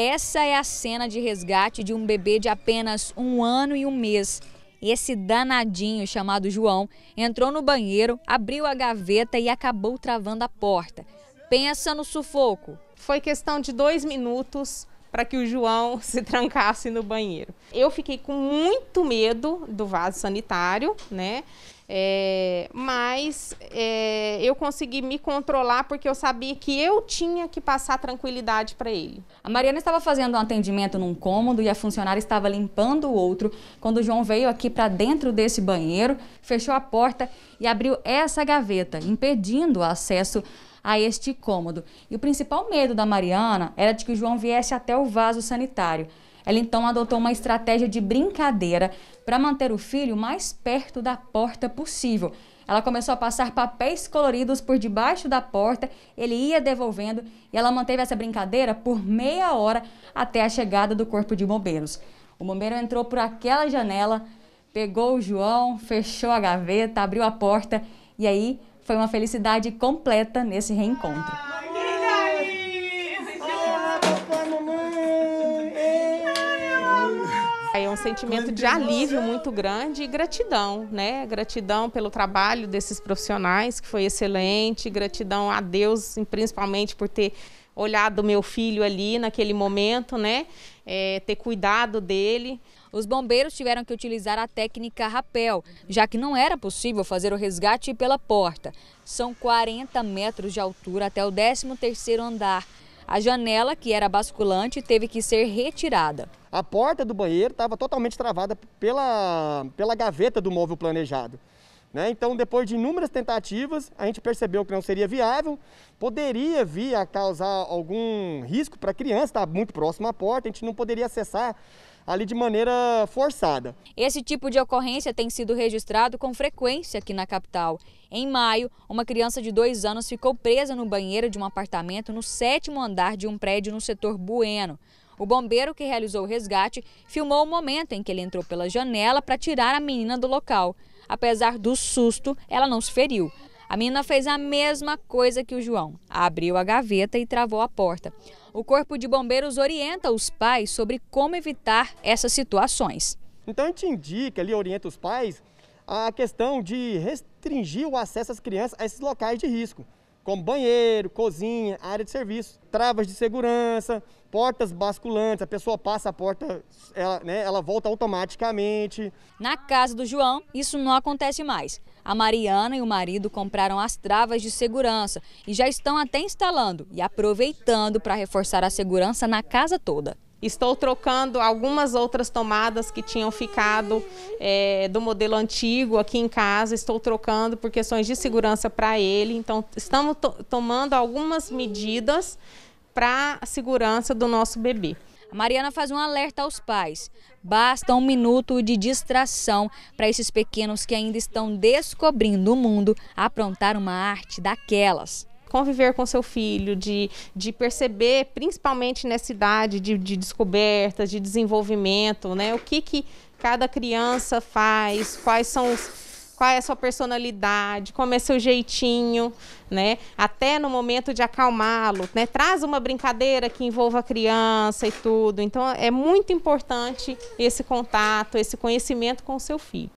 Essa é a cena de resgate de um bebê de apenas um ano e um mês. Esse danadinho chamado João entrou no banheiro, abriu a gaveta e acabou travando a porta. Pensa no sufoco. Foi questão de dois minutos para que o João se trancasse no banheiro. Eu fiquei com muito medo do vaso sanitário, né? É, mas é, eu consegui me controlar porque eu sabia que eu tinha que passar tranquilidade para ele. A Mariana estava fazendo um atendimento num cômodo e a funcionária estava limpando o outro quando o João veio aqui para dentro desse banheiro, fechou a porta e abriu essa gaveta, impedindo o acesso a este cômodo. E o principal medo da Mariana era de que o João viesse até o vaso sanitário. Ela então adotou uma estratégia de brincadeira para manter o filho mais perto da porta possível. Ela começou a passar papéis coloridos por debaixo da porta, ele ia devolvendo e ela manteve essa brincadeira por meia hora até a chegada do corpo de bombeiros. O bombeiro entrou por aquela janela, pegou o João, fechou a gaveta, abriu a porta e aí foi uma felicidade completa nesse reencontro. Sentimento de alívio muito grande e gratidão, né? Gratidão pelo trabalho desses profissionais, que foi excelente, gratidão a Deus, principalmente por ter olhado meu filho ali naquele momento, né? É, ter cuidado dele. Os bombeiros tiveram que utilizar a técnica rapel, já que não era possível fazer o resgate pela porta. São 40 metros de altura até o 13º andar. A janela, que era basculante, teve que ser retirada. A porta do banheiro estava totalmente travada pela, pela gaveta do móvel planejado. Né? Então, depois de inúmeras tentativas, a gente percebeu que não seria viável, poderia vir a causar algum risco para a criança, está muito próximo à porta, a gente não poderia acessar ali de maneira forçada. Esse tipo de ocorrência tem sido registrado com frequência aqui na capital. Em maio, uma criança de dois anos ficou presa no banheiro de um apartamento no sétimo andar de um prédio no setor Bueno. O bombeiro que realizou o resgate filmou o momento em que ele entrou pela janela para tirar a menina do local. Apesar do susto, ela não se feriu. A menina fez a mesma coisa que o João. Abriu a gaveta e travou a porta. O Corpo de Bombeiros orienta os pais sobre como evitar essas situações. Então a gente indica ali, orienta os pais a questão de restringir o acesso às crianças a esses locais de risco como banheiro, cozinha, área de serviço, travas de segurança, portas basculantes, a pessoa passa a porta, ela, né, ela volta automaticamente. Na casa do João, isso não acontece mais. A Mariana e o marido compraram as travas de segurança e já estão até instalando e aproveitando para reforçar a segurança na casa toda. Estou trocando algumas outras tomadas que tinham ficado é, do modelo antigo aqui em casa. Estou trocando por questões de segurança para ele. Então, estamos to tomando algumas medidas para a segurança do nosso bebê. A Mariana faz um alerta aos pais. Basta um minuto de distração para esses pequenos que ainda estão descobrindo o mundo aprontar uma arte daquelas conviver com seu filho, de, de perceber, principalmente nessa idade de, de descobertas, de desenvolvimento, né? O que, que cada criança faz, quais são os qual é a sua personalidade, como é seu jeitinho, né? Até no momento de acalmá-lo, né? Traz uma brincadeira que envolva a criança e tudo. Então é muito importante esse contato, esse conhecimento com o seu filho.